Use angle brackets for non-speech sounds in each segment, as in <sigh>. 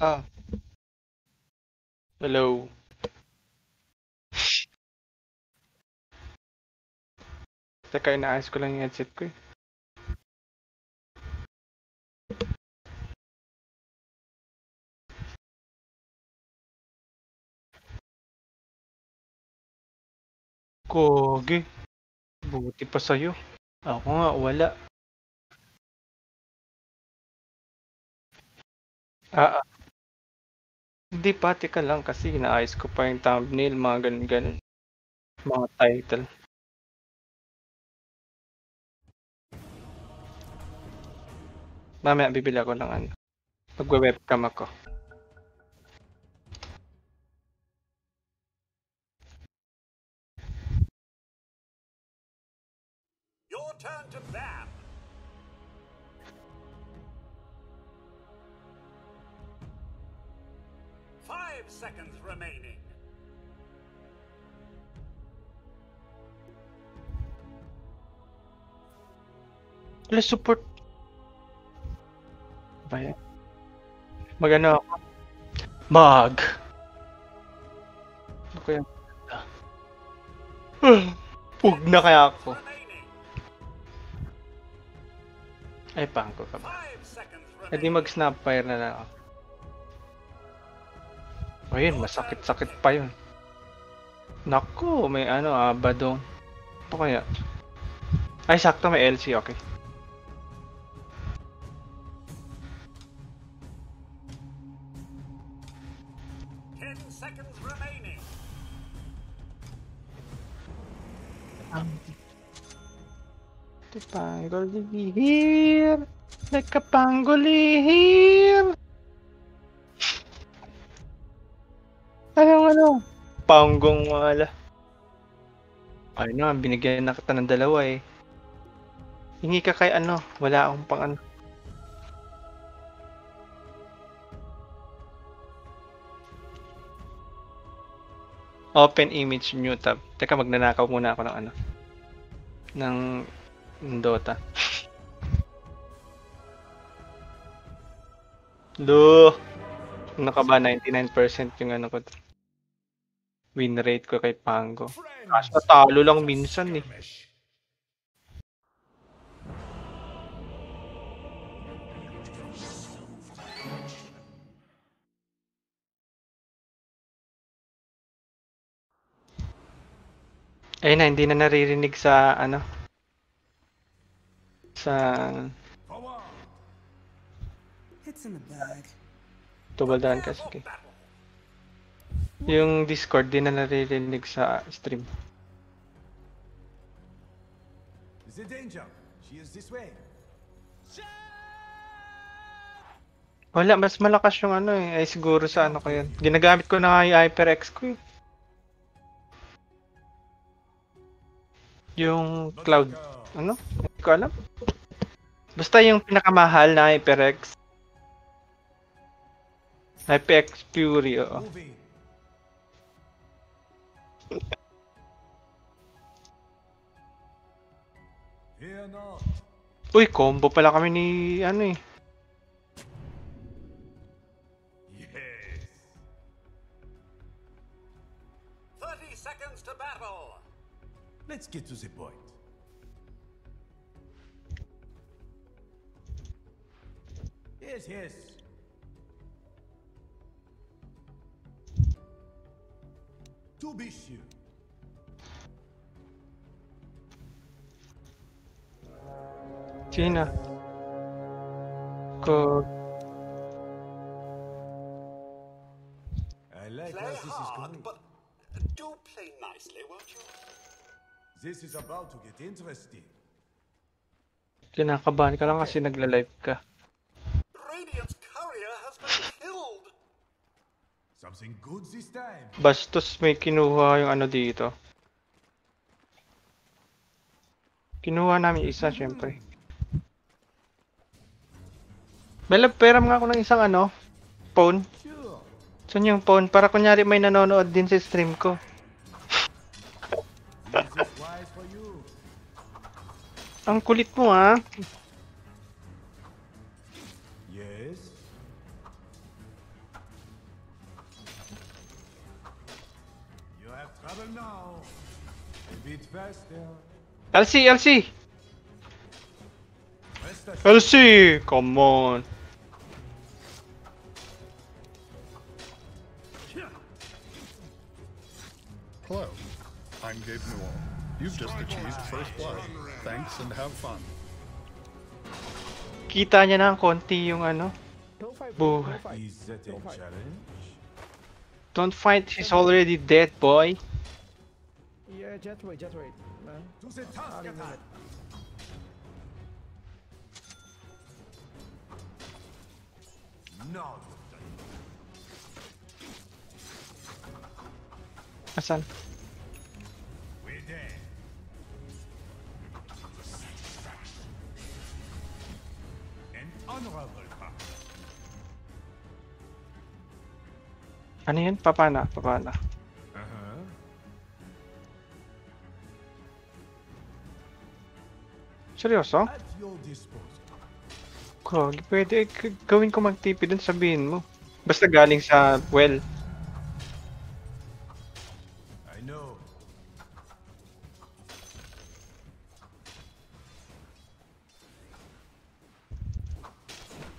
Ah. Hello. Teka, inaayos ko lang yung headset ko eh. Kogi. Buti pa sa'yo. Ako nga, wala. Ah, ah. Hindi pa, teka lang kasi inaayos ko pa yung thumbnail, mga ganun-ganun. Mga title. Mamaya bibili ako ng ano. Magwe-webcam ako. Five seconds remaining. Wala support. Ba yan? Mag-ano ako? Mag. Ano kaya? <sighs> Pug na kaya ako. Ay, pangko ka ba? Five seconds Eh di remaining. mag-snap fire na lang ako. Ayun, masakit-sakit pa yun. Naku, may ano, abadong. Ano kaya? Ay, sakto may LC, okay. Ten seconds ano? Panggong wala. Ay na, binigyan na kita ng dalawa eh. Hingi ka kay ano, wala akong pang ano. Open image new tab. Teka, magnanakaw muna ako ng ano. Ng Dota. <laughs> Do. Ano ka ba? 99% yung ano ko. Win rate ko kay Pango. Kaso talo lang minsan eh. Ayun na, hindi na naririnig sa ano. Sa It's in the bag. tubaldaan kasi. Battle. Yung Discord di na naririnig sa stream. The danger. She is this way. Wala, mas malakas yung ano eh. Ay siguro sa ano ko yun. Ginagamit ko na nga yung HyperX ko eh. Yung cloud. Ano? Hindi ko alam. Basta yung pinakamahal na HyperX. HyperX Fury, oo. Moving. Uy, combo pala kami ni ano eh. To get interesting. Kinakabahan ka lang kasi nagla-live ka. Radiant's courier has been killed. Something good this time. Bastos may kinuha yung ano dito. Kinuha namin isa, syempre. May peram nga ako ng isang ano, phone. Saan yung phone? Para kunyari may nanonood din sa stream ko. Ang kulit mo ah. Yes. You have trouble now. A bit faster. LC, LC. LC, come on. Hello, I'm Gabe Newell. You've just achieved first blood. Thanks and have fun. Kita niya na konti yung ano. Don't fight, he's already dead, boy. Yeah, just wait, just wait, man. To the honorable. Ano yun? Papana, papana. Uh-huh. Seryoso? Gogi, pwede gawin ko mag-TP dun, sabihin mo. Basta galing sa well.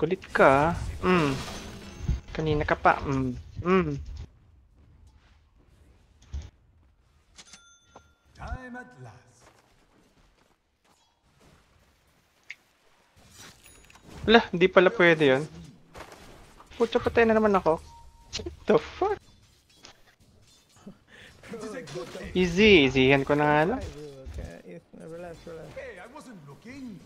Kulit ka. Mm. Kanina ka pa. Mm. Mm. Time at last. Wala, hindi pala pwede yun. Pucha, patay na naman ako. The fuck? Thing. Easy, easyhan ko na nga lang. Relax, relax. Hey, I wasn't looking.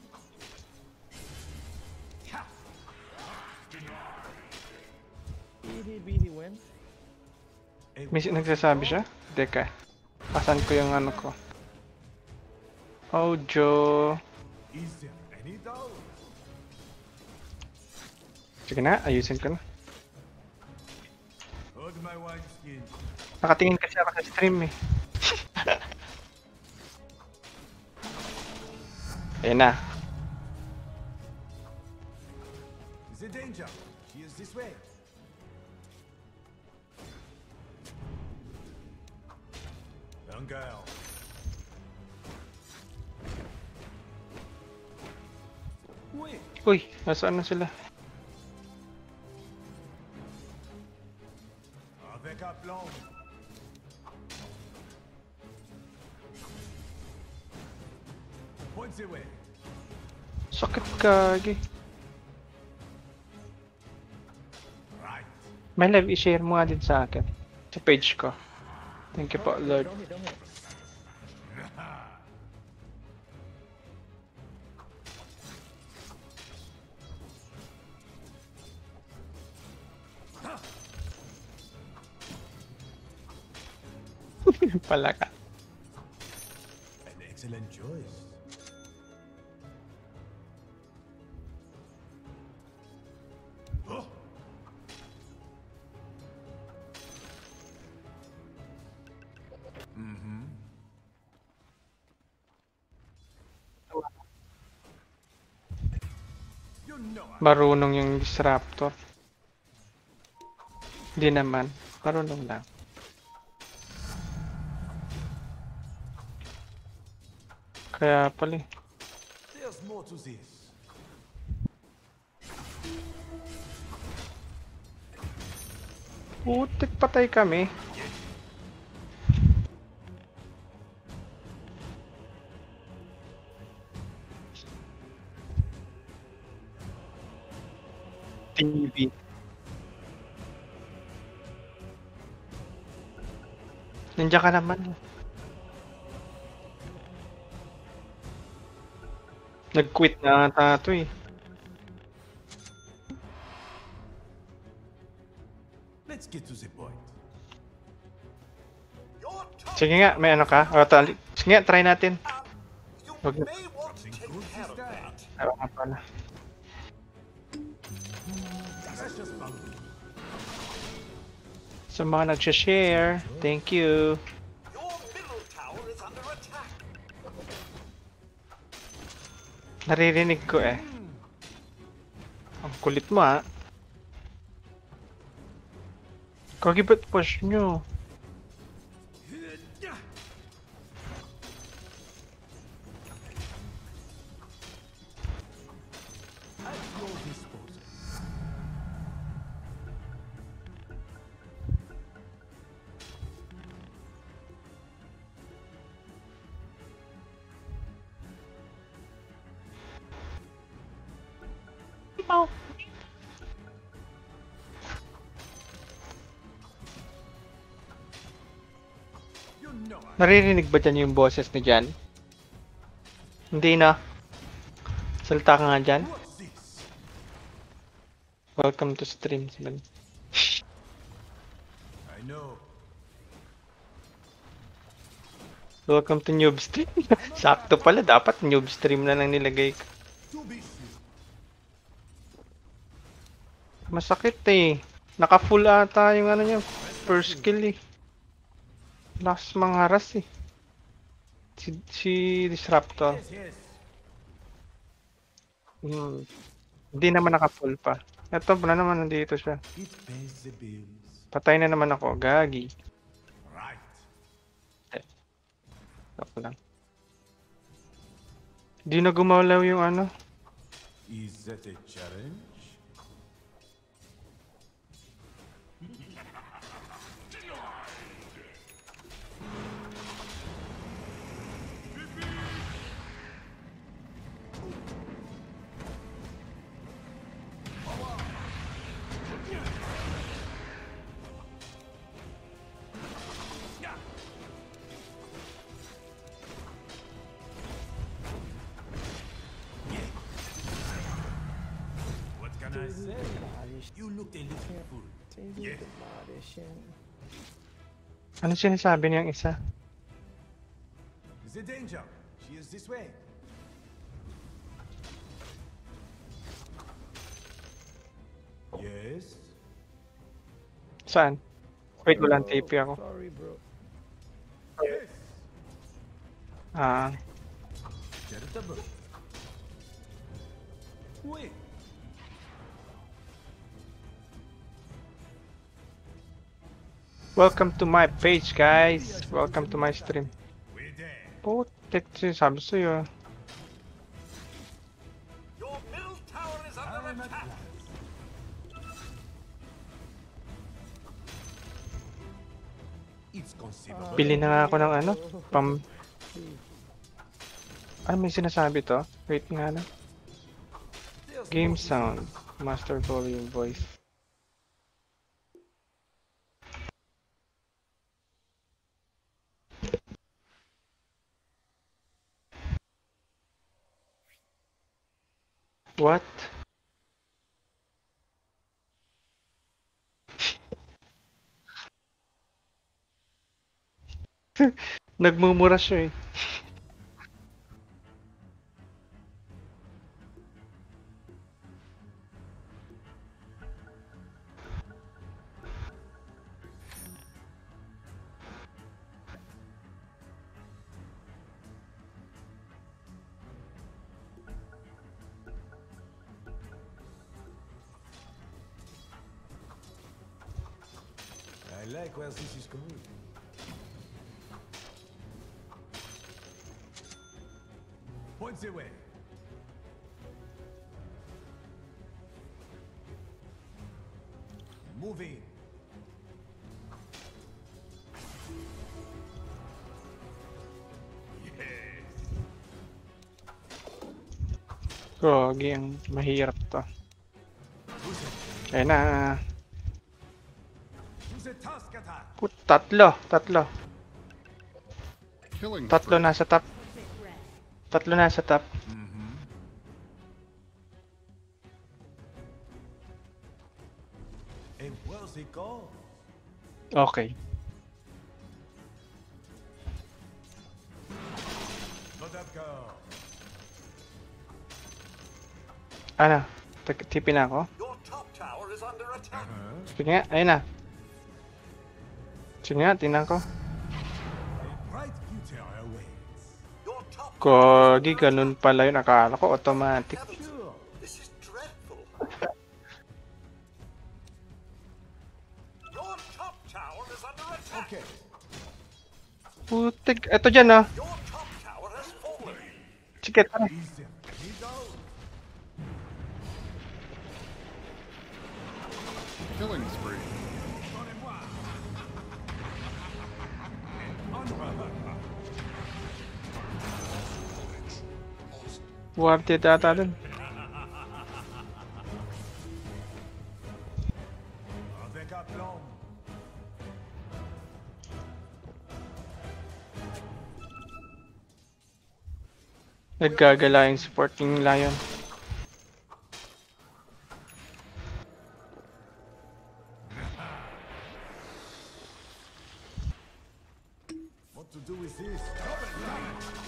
BD win. A May nagsasabi siya? Teka. Pasan ko yung ano ko. Oh, Joe. Is there any doubt? Sige na, ayusin ko na. Hold my wineskin. Nakatingin kasi ako sa stream eh. <laughs> Ayun na. The danger. He is this way. Wait. Uy, nasaan na sila? Avec aplomb. Points away. Sakit kagi. May live, i-share mo nga din sa akin. Sa page ko. Thank you po, Lord. Don't hit, don't hit. Pala ka. An excellent choice. Marunong yung disruptor. Hindi naman. Marunong lang. Kaya pala eh. There's more to this. Putik patay kami. TV. Nandiyan ka naman. Nag-quit na ata to eh. Let's get to the point. Sige nga, may ano ka? O, tali- Sige nga, try natin. you Wag na- may want to Sa mga nag-share, thank you. Naririnig ko eh. Ang kulit mo ah. Kagi ba't push nyo? Naririnig ba dyan yung boses ni Jan? Hindi na. Salita ka nga dyan. Welcome to stream. Sabi. I know. Welcome to noob stream. <laughs> Sakto pala. Dapat noob stream na lang nilagay ko. Masakit eh. Naka-full ata yung ano niya. First kill eh. Last mga haras eh. Si, si Disruptor. Yes, yes. Hmm. Hindi naman naka-full pa. Eto, wala naman nandito siya. Patay na naman ako. Gagi. Right. Ako lang. Di na gumalaw yung ano. Is that a challenge? Ano sinasabi niyang isa? The danger. She is this way. Yes. Saan? Wait, walang TP ako. Sorry, bro. Yes. Ah, Charitable. Wait. Welcome to my page, guys. Welcome to my stream. Putik, sinasabi sa'yo. Your middle tower is under I'm at attack. last. It's conceivable. Bili na nga ako ng ano, pam... Ano may sinasabi to? Wait nga na. There's Game sound. Master volume voice. What? Nagmumura siya eh. Gogi, ang mahirap to. Ayun na. Put, tatlo, tatlo. Tatlo nasa top. Tatlo nasa top. Okay. Let that go. Ano? Tag- Tipi na ako? Sige nga, ayun na. Sige nga, tingnan ko. Gogi, ganun pala yun. Akala ko automatic. Putik. Eto dyan ah. Sige, tara. What it ata dun. Naggagala yung supporting lion. What to do with this?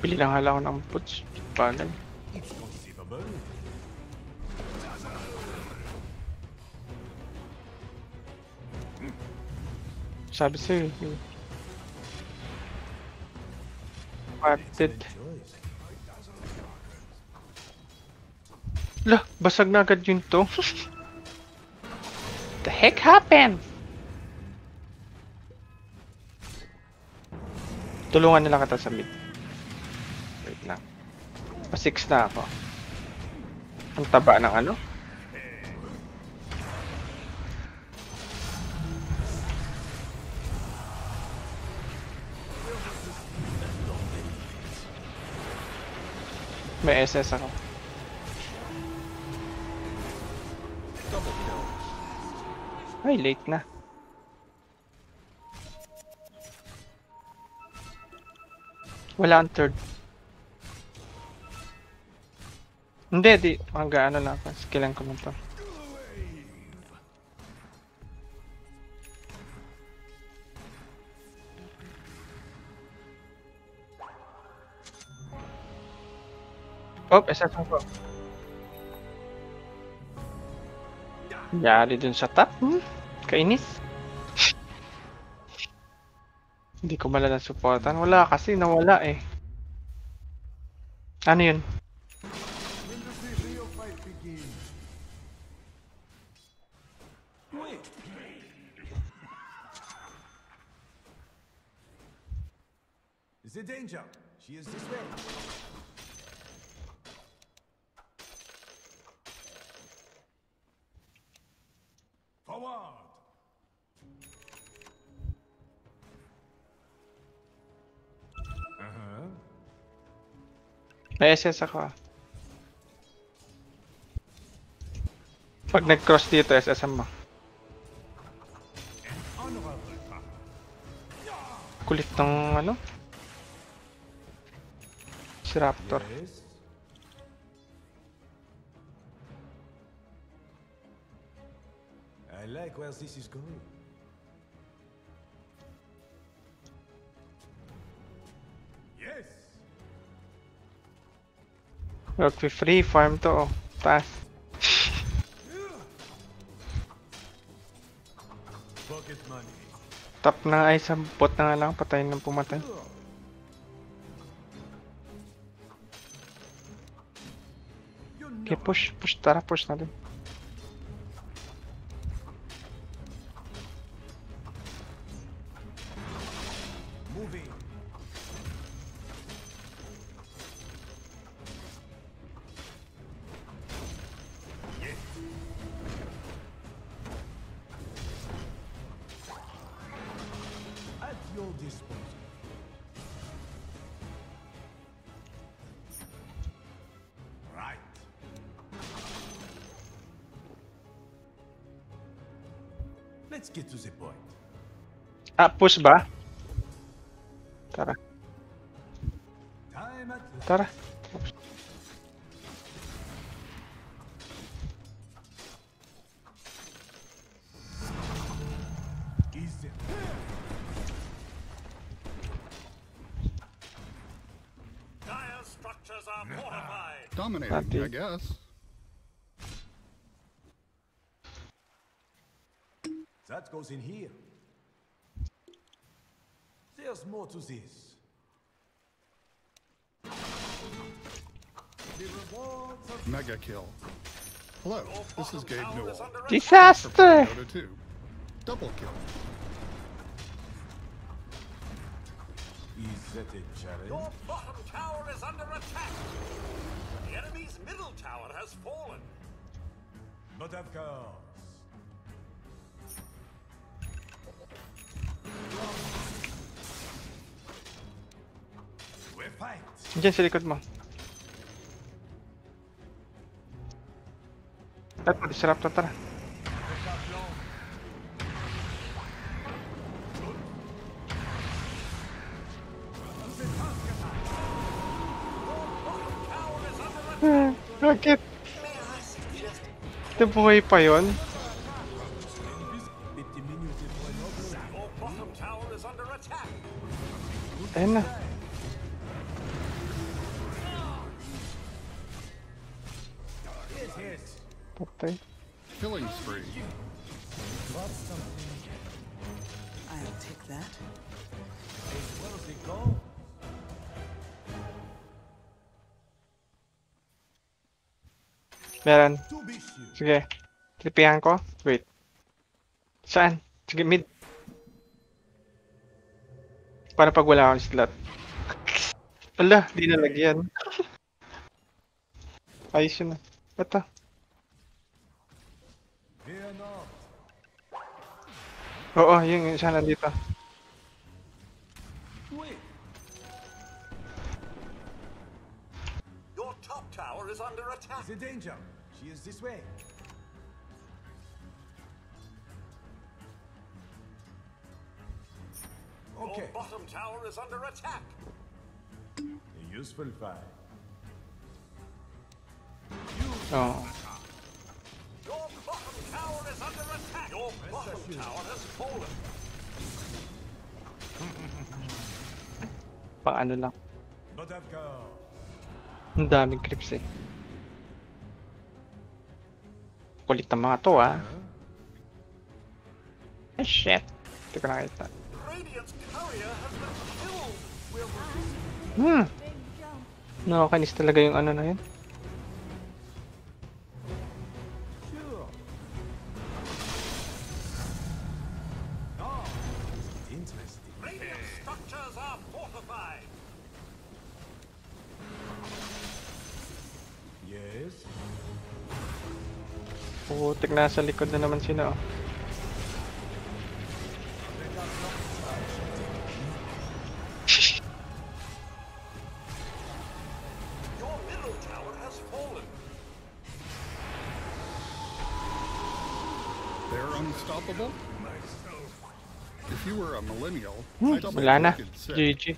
Pili lang hala ako ng puts. Conceivable. Sabi sa'yo. eh. Parted. Choice. Lah, basag na agad yun to. <laughs> The heck happened? Tulungan nila kita sa mid. Wait lang. Pa 6 na ako. Ang taba ng ano? May SS ako. Ay, late na. Wala ang third. Hindi, di. Hanggang ano lang ako. Skillan ko lang to. Oh, SS ako. Yari dun sa top. Hmm? Kainis. Hindi ko malala supportan. Wala kasi nawala eh. Ano yun? Wait. The danger. She is this way. May SS ako ah. Pag nag-cross dito, SSM mo. Kulit ng ano? Si Raptor. I like where this is going. Huwag free farm to oh. Taas. Top na ay sa bot na lang. Patayin ng pumatay. Okay, push. Push. Tara, push natin. Moving. Let's get to the point. Ah, push ba? Tara. Time at last. Tara. Is it? Dire structures are <laughs> fortified. Dominating, Happy. I guess. That goes in here. There's more to this. The rewards of Mega kill. Hello, this is Gabe Tower Newell. is under attack. For Disaster! Double kill. Is that a challenge? Your bottom tower is under attack. The enemy's middle tower has fallen. But of course. Diyan sa likod mo. Tara, disruptor, tara. Bakit? Nabuhay pa yon? Ayan na. I'll take that. Meron. Sige. Tripihan ko. Wait. Saan? Sige, mid. Para pag wala akong slot. <laughs> Ala, di nalagyan. <laughs> Ayos yun na. Ito. Oh, oh, Oo, yung isa nandito. Wait. Your top tower is under attack. Is in danger. She is this way. Okay. Your bottom tower is under attack. A useful fight. Oo. Oh. Bottom tower is under attack. Your bottom tower has fallen. Pang ano lang. Ang daming clips eh. Kulit ng mga to ah. Ay shit. Hindi ko nakita. Hmm. Nakakainis talaga yung ano na yun. Putik na sa likod na naman sila oh. Your middle tower has fallen. They're unstoppable? If you were a millennial, Hmm, I'd wala na. GG.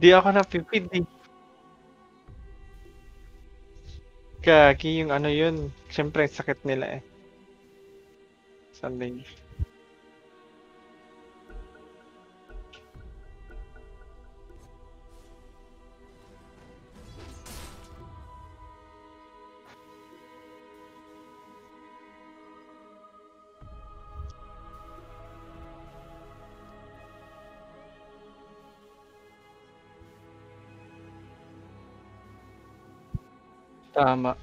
Di ako napipid eh. Kaki yung ano yun. Siyempre, sakit nila eh. Sunday. Tama.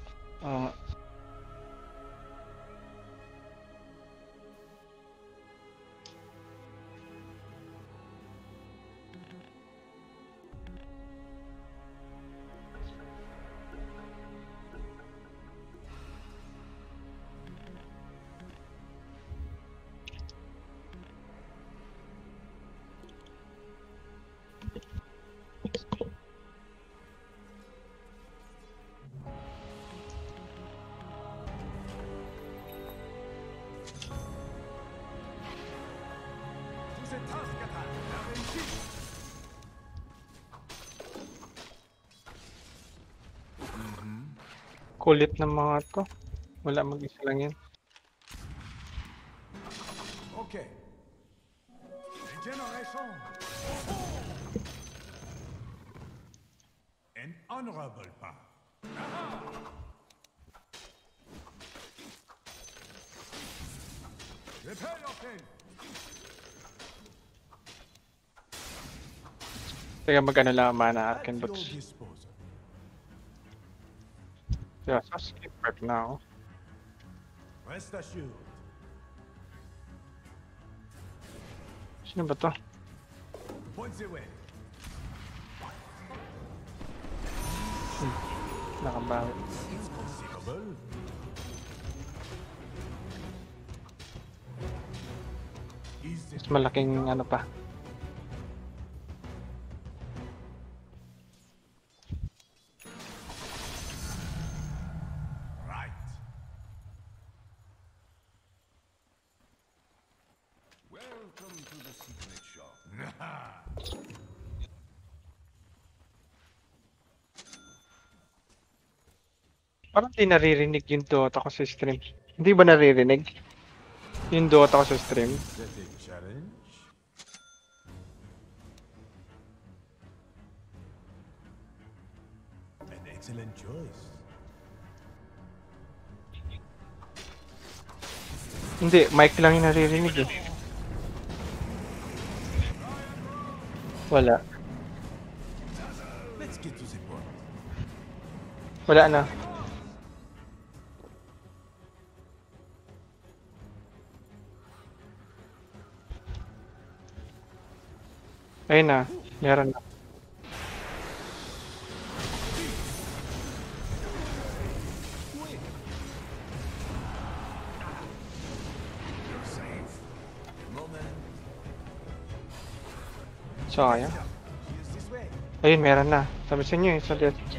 Kulit ng mga to. Wala mag-isa lang yan. Okay. Regeneration. An honorable path. Repair yourself. Teka, mag-ano lang ang mana akin, bots. Yeah, so skip back ako. Rest assured. Sino ba to? Point the way. Nakabawi. Considerable. is the Mas malaking ano pa. Parang di naririnig yung Dota ko sa stream. Hindi ba naririnig? Yung Dota ko sa stream. An excellent choice. Hindi, mic lang yung naririnig eh. Wala. Wala na. Ayun na. Meron na. This way. Ayun, meron na. Sabi sa inyo eh. Sa death.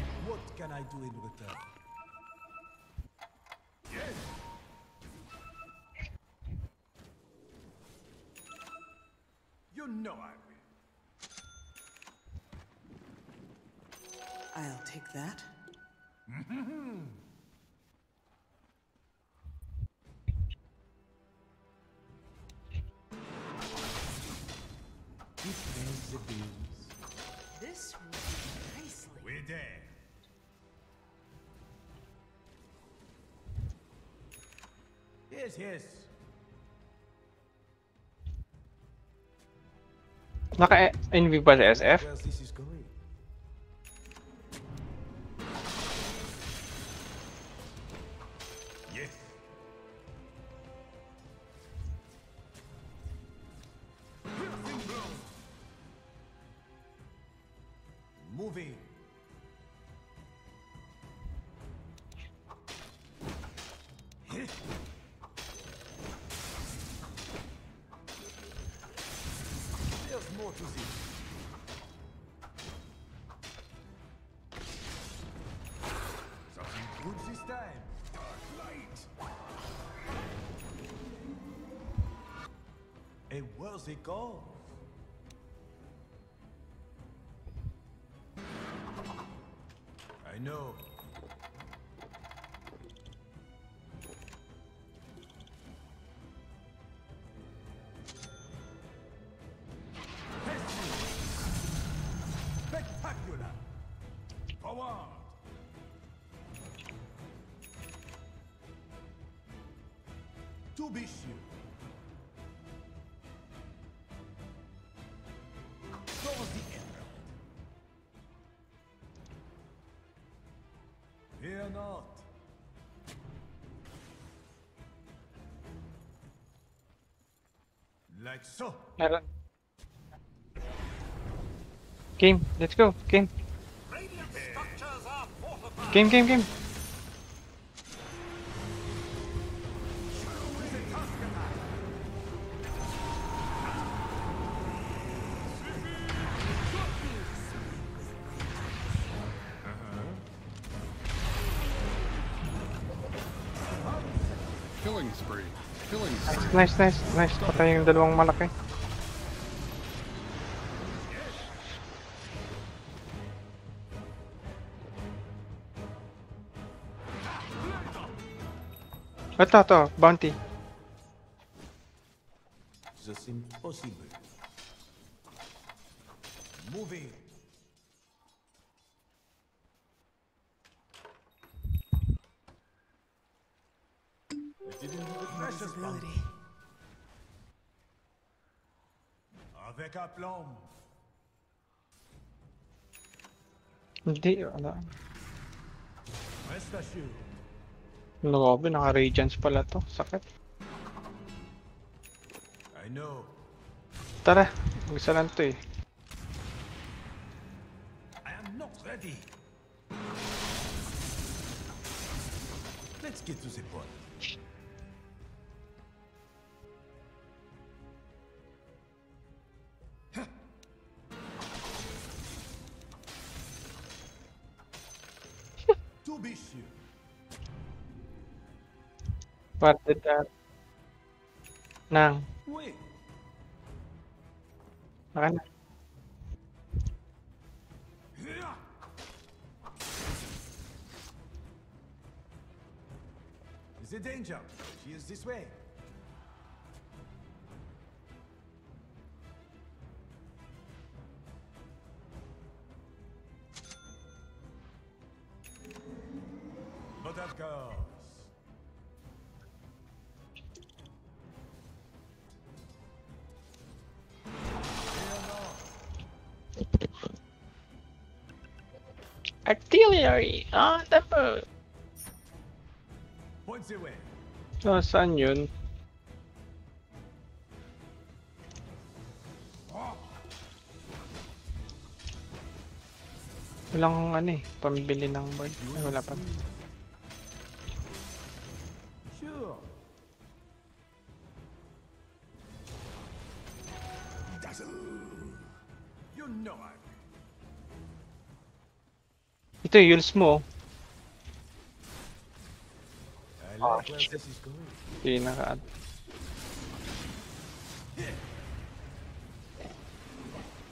Naka-NV ba sa SF? Where's this is going? Yes. Moving. There's more to see. Time. Dark light. A worthy cause. I know. Spectacular! Forward! To be sure. For the emerald. Fear not. Like so. Meron. Game, let's go. Game. Radiant structures are fortified. Game, game, game. Nice, nice, nice. Patay yung dalawang malaki. Ito, ito. Bounty. Just impossible. Moving. Avec aplomb. Hindi, wala. Grabe, naka-radiance pala to. Sakit. I know. Tara, isa lang to eh. I am not ready. Let's get to the point. What did that? Nang, Wait. Is there danger? She is this way. But of course. Artillery on the boat. Point the way. So, saan yun? Walang ano eh, pambili ng board. Ay, wala pa.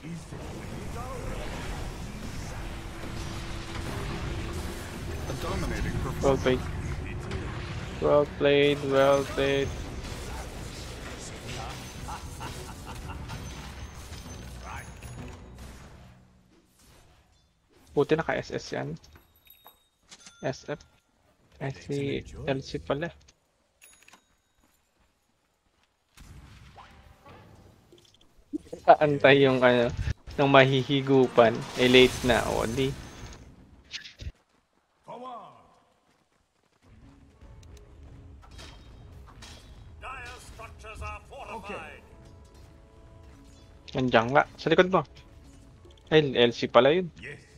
Is the way go? A dominating well performance. played. Well played, well played. Buti naka-SS yan. SF. Ay, si LC pala. Kaantay yung ano, ng mahihigupan. Eh, late na. O, di. Are fortified. Nandiyan nga. Sa likod mo. Ay, LC pala yun. Yes.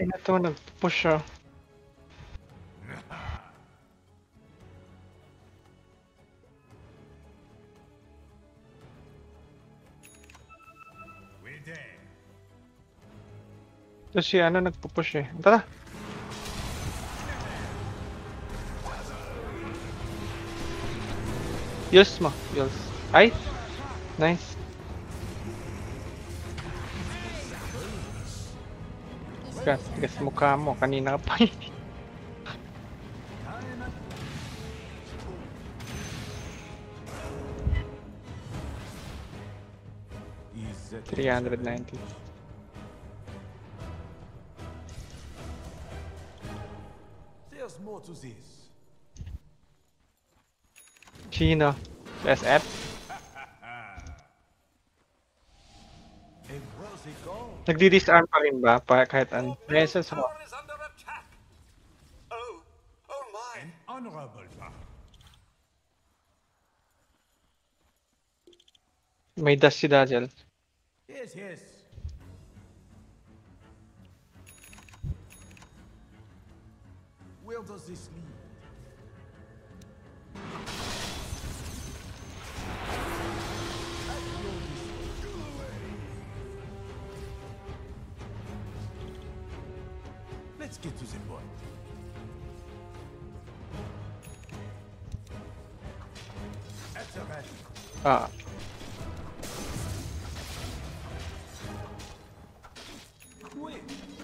Ay, na to, nag-push siya. There. Ito si ano, nagpo-push eh. Tara! Yus mo, Yus. Ay! Nice. Gas, gas mukha mo. Kanina ka pa eh. Is that 390. There's more to this. Sino? SF? And Nagdi-disarm pa rin ba? Pa, kahit is under attack. Oh, oh my. An honorable path. May dash si Dajel. Yes, yes. Where does this lead? Ah.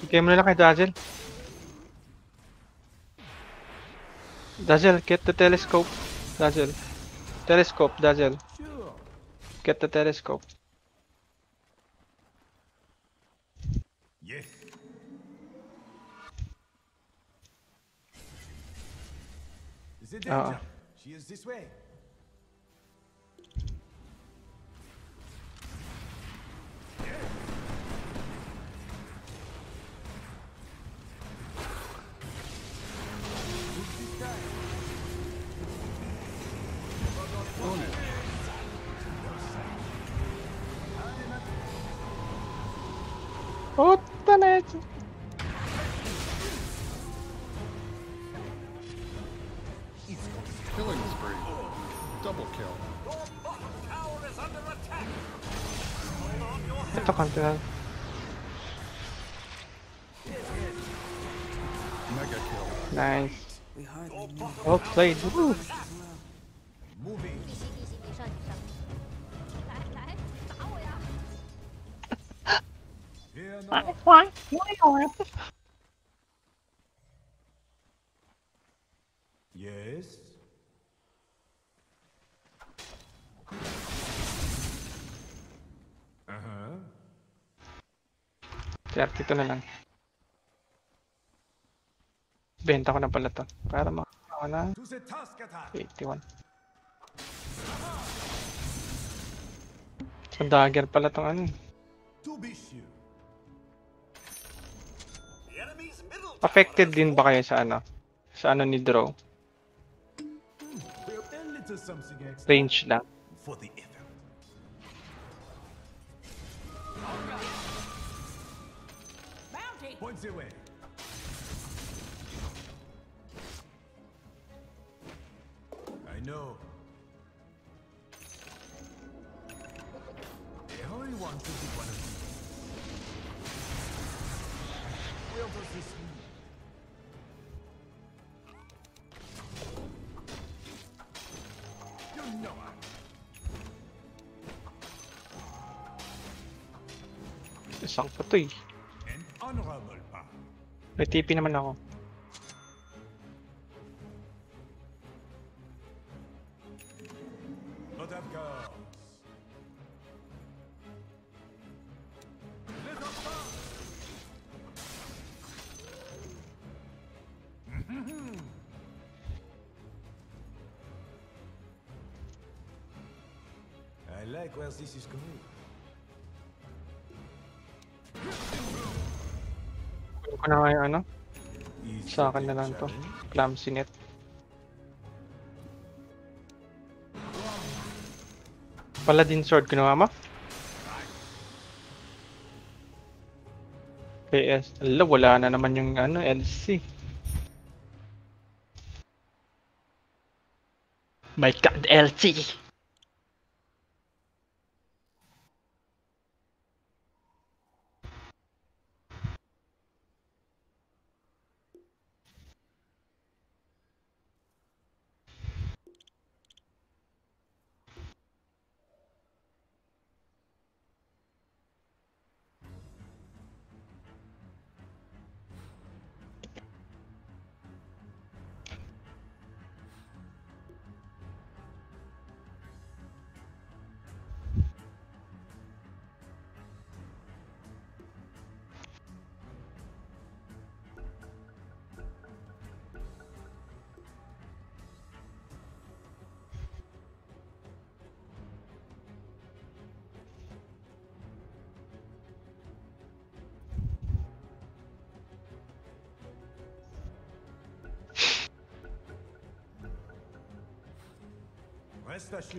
Bigay mo na lang kay Dajel. Dajel, get the telescope. Dajel. Telescope. Sure. Get the telescope. Yes. Is it Uh-uh. danger? She is this way. Puta na ito. Killing spree. Double kill. Your bottom tower is under attack. Hold on your Ito continental. Mega kill. Nice. We hardly knew. Well played. Woo. Fear not. Yes. Uh-huh. 32 na lang. Benta ko na pala to. Para makakuha na To the task at hand. 81. So dagger pala tong ano. To be sure. Affected din ba kayo sa ano? Sa ano ni Draw? Range lang. Points away. I know. I only want to be one of you. Where Pa to eh. May TP naman ako. Sa akin na lang to. Clumsy net. Paladin sword kinuha mo? PS. Ala, wala na naman yung ano, LC. My god, LC!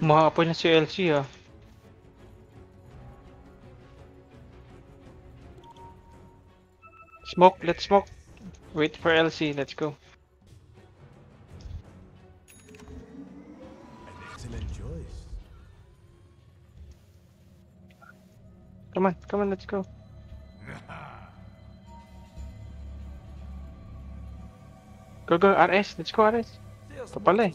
Umaapoy na si LC ah. Smoke, let's smoke. Wait for LC, let's go. Come on, come on, let's go. Go, go, RS, let's go RS. Ito eh.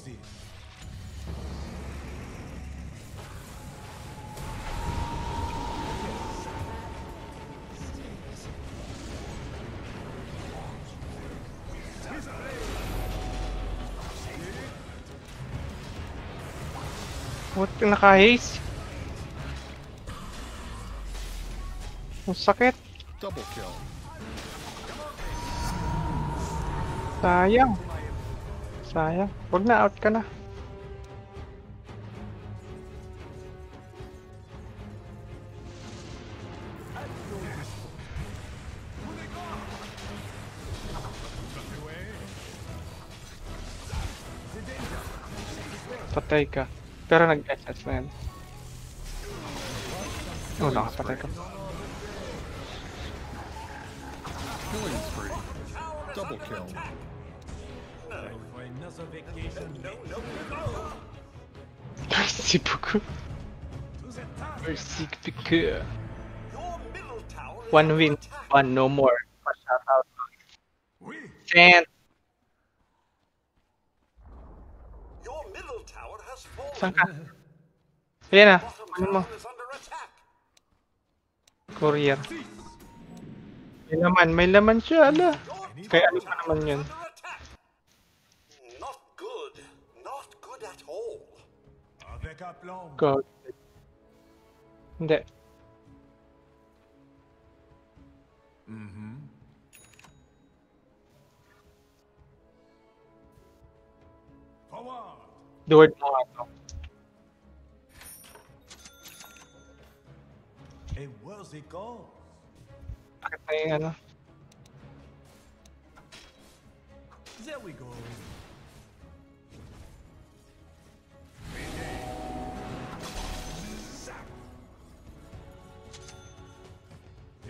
Naka-haze? Ang sakit. Double kill. Sayang. Sayang. Huwag na, out ka na. Patay ka. Pero nag-SS na yan. Oo, nakapatay ka. Killing spree. Double kill. For another vacation. Merci beaucoup. To the task. Merci beaucoup. Your middle tower is One win, one no more. Shout out. Chant. Saan ka? Ayan na. Ano mo? Courier. May laman, may laman siya, ala. Kaya ano pa naman yun? under attack. Not good. Not good at all. Avec aplomb. God. Hindi. Mm-hmm. Forward. Duward mo nga to. Cause. Bakit yung ano? There we go.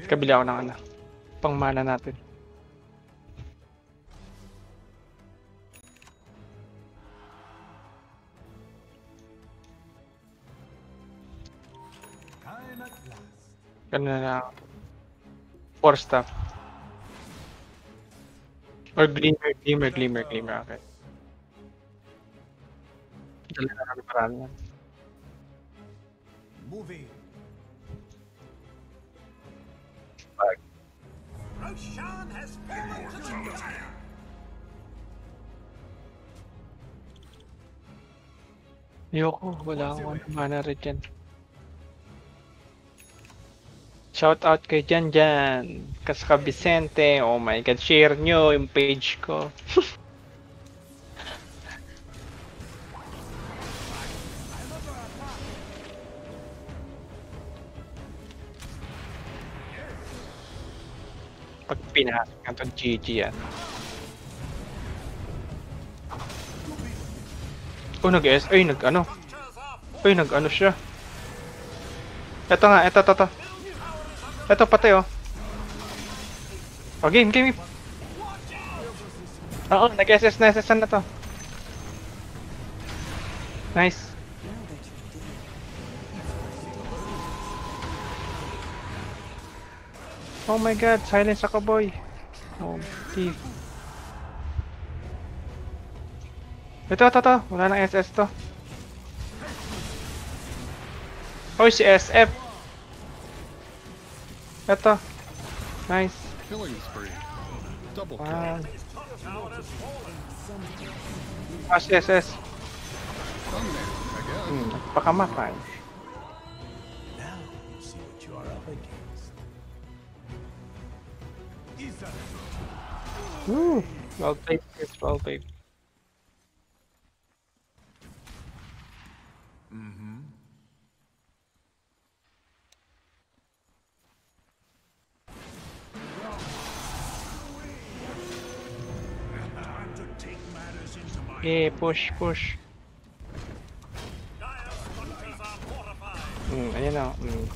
Kabila ako ng ano. Pang mana natin. Ganun na lang. Four staff. Or glimmer, glimmer, glimmer, glimmer. Okay. Dala na parami yan. Moving. Bag. Roshan has fallen to the ground. Ayoko, wala akong mana rin dyan. Shout out kay Jan Jan, Kaska Vicente, oh my god, share nyo yung page ko. <laughs> Pag pinasok nga to GG yan. Oh, nag-S. Ay, nag-ano. Ay, nag-ano siya. Ito nga, ito, ito, ito. Ito, patay, oh. Oh, game, game. Oo, nag-SS na SS na to. Nice. Oh my god, silence ako boy. Oh, thief. Ito, ito, ito. Wala nang SS to. Oh, si SF. Ito. Nice. Killing spree. Double kill. Wow. Ah, si SS. Dominating, I guess. Hmm, nagpakamatay. Now you see what you are up against. Isa. Well played, Well played. Yeah, push, push. Hmm, ayan na. Hmm.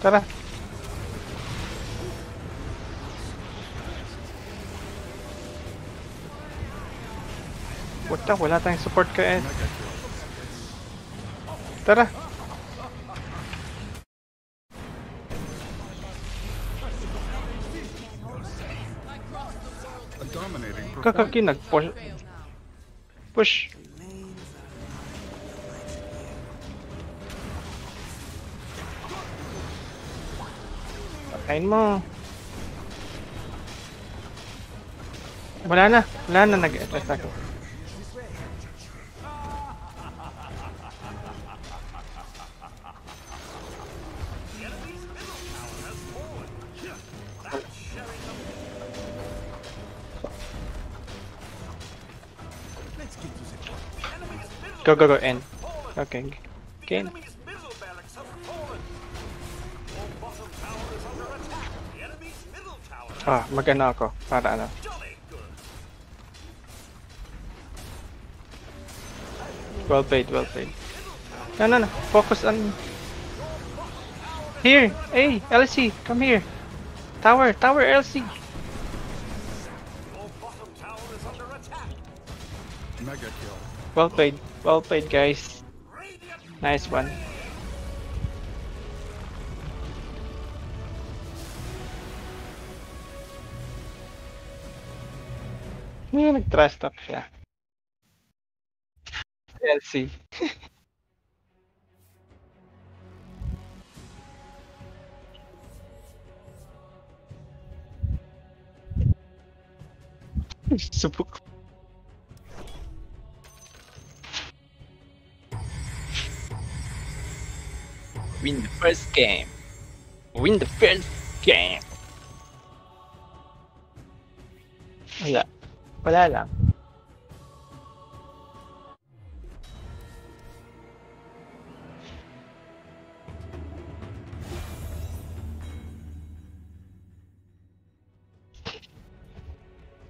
Tara. Puta, wala tayong support ka eh. Tara. Kakaki nag-push. Push. Patayin mo. Wala na. Wala na nag-SS ako. Attack. The enemy's middle tower has Ah, mag-ano ako. Para ano. Well played, well played. No, no, no. Focus on... Here! Hey, LC, come here! Tower, tower, LC! Your bottom tower is under attack. Mega kill. Well played, well played, guys. Nice one. Hindi nag-trash talk siya. LC. Subok. Win the first game. Win the first game. Wala. Wala lang.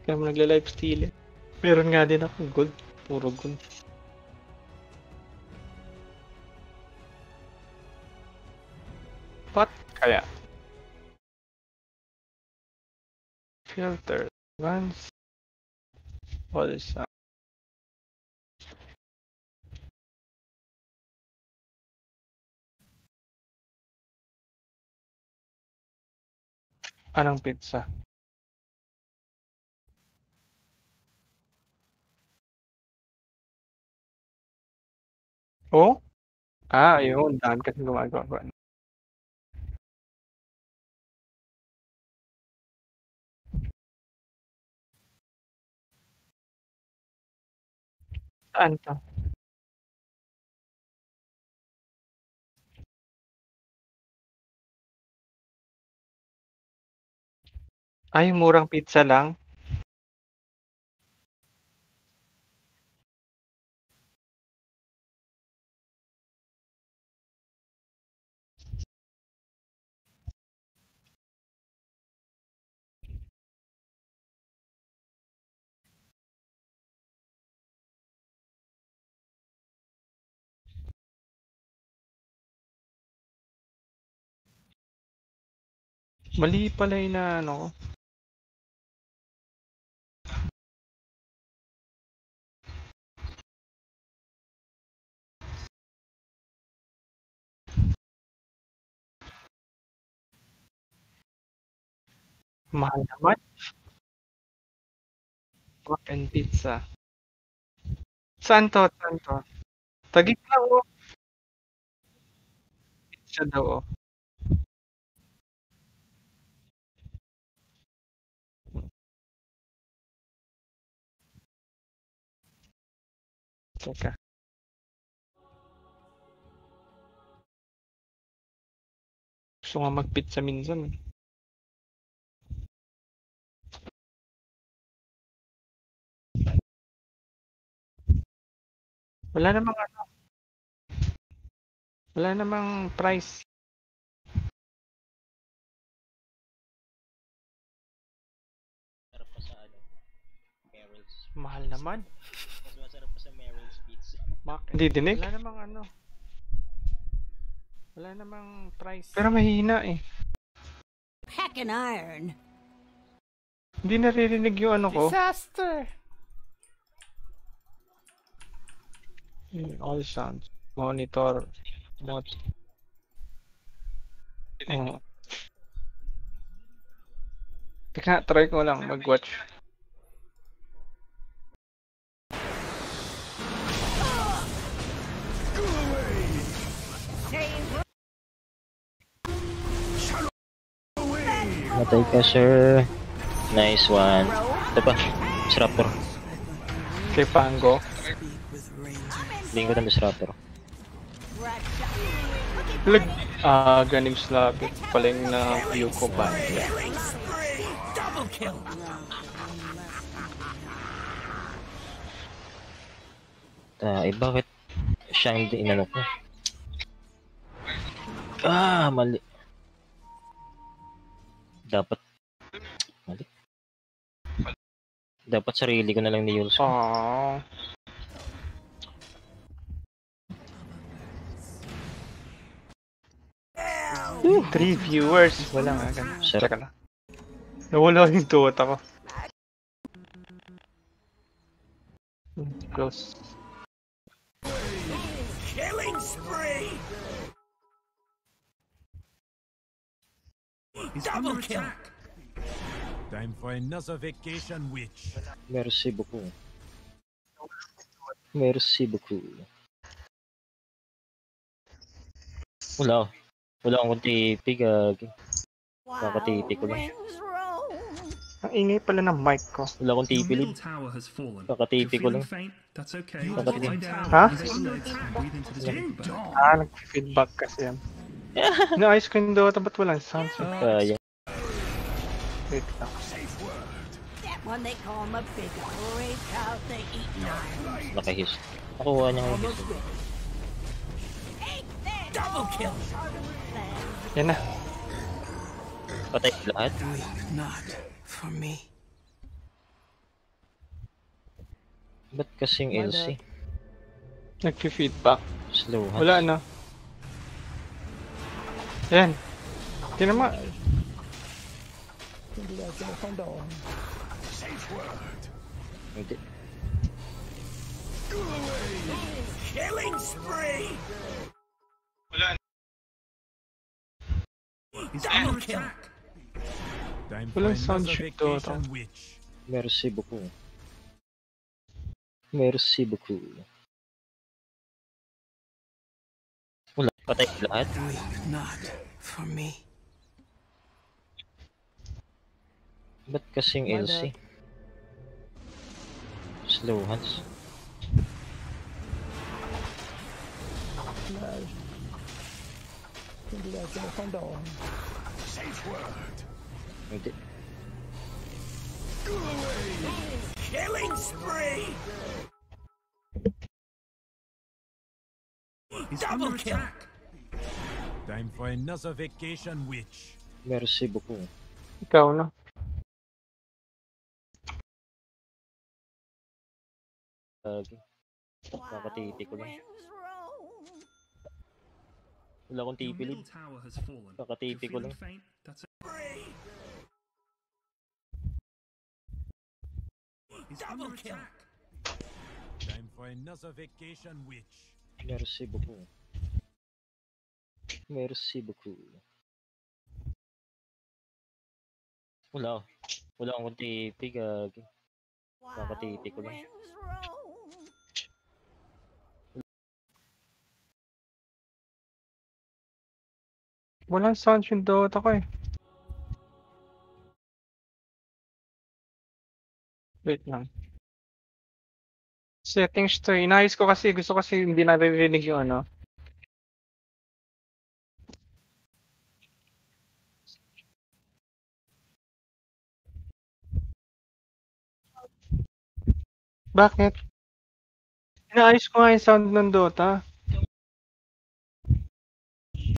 Kaya mo nagla-live steal eh. Meron nga din ako gold. Puro gold. Kaya. Filter. Once. All is up. Anong pizza? Oh? Ah, ayun. Daan kasi gumagawa ko. Saan to? Ay, murang pizza lang. Mali pala yung na ano ko. Mahal naman. Pork and pizza. Saan to? Saan to? Tagig lang oh. Pizza daw oh. Teka. Gusto nga mag-pizza minsan. Wala namang ano. Wala namang price. Ano. Mahal naman. Mas masarap pa sa Meryl's Mak Hindi dinig. Wala namang ano. Wala namang price. Pero mahina eh. Heckin' iron. Hindi naririnig yung ano ko. Disaster! Hmm, All sounds. Monitor. Mot. Oh. Teka, try ko lang mag-watch. Matay ka, sir. Nice one. Ito pa. Disruptor. Kay Pango. Tingin ko ng disruptor. Lag. Ah, ganim slabi. Pala yung na view ko ba? Ah, eh bakit siya hindi inano ko? Ah, mali. Dapat mali. Dapat sarili ko na lang ni Yules. Aww. Woo! Three viewers. Wala nga. Sarap. Teka lang. Nawala <laughs> yung Dota ko. Hmm, Close. Double kill! Time for another vacation, witch. Merci beaucoup. Merci beaucoup. Wala. Wala akong TP, gagi. Kakatipi ko lang. Wings roll. Ang ingay pala ng mic ko. Wala akong TP, Your lid. middle tower has fallen. Kakatipi ko lang. okay. Kakatipi. Ha? Ah, nag-feedback kasi yan. <laughs> Naayos ko yung Dota, ba't walang sound? Kaya. Wait lang. One they call him a big hairy cow they eat nine. Nakahis. Nakuha niya yung his. Double kill! Yan na. Patay lahat. Not for me. Ba't kasing LC? Nag-feedback. Slow ha? Wala na. Yan. Tinan mo. Hindi ka kinakang down. Hindi. Killing spree! Wala He's Double under kill! attack. Time for Walang sound another chip to, vacation, witch. Merci beaucoup. Merci beaucoup. Wala. Patay lahat. Not for me. Ba't kasing Wala. LC? Slow hands. Flash. Hindi ka kinakang down. Hindi. Killing spree! He's Double under kill! attack. Time for another vacation, witch. Merci beaucoup. Ikaw na. Lagi. Kakatipi ko lang. Wala akong Your TP middle lid. tower has fallen. If you're Kakatipi ko lang. Double kill! attack. Time for another vacation, witch. Merci beaucoup. Merci beaucoup. Wala. Wala akong TP, gagi. Kakatipi ko lang. Walang sound yung Dota ko eh. Wait lang. Settings to eh. Inayos ko kasi. Gusto kasi hindi naririnig yung ano. Bakit? Inaayos ko nga yung sound ng Dota.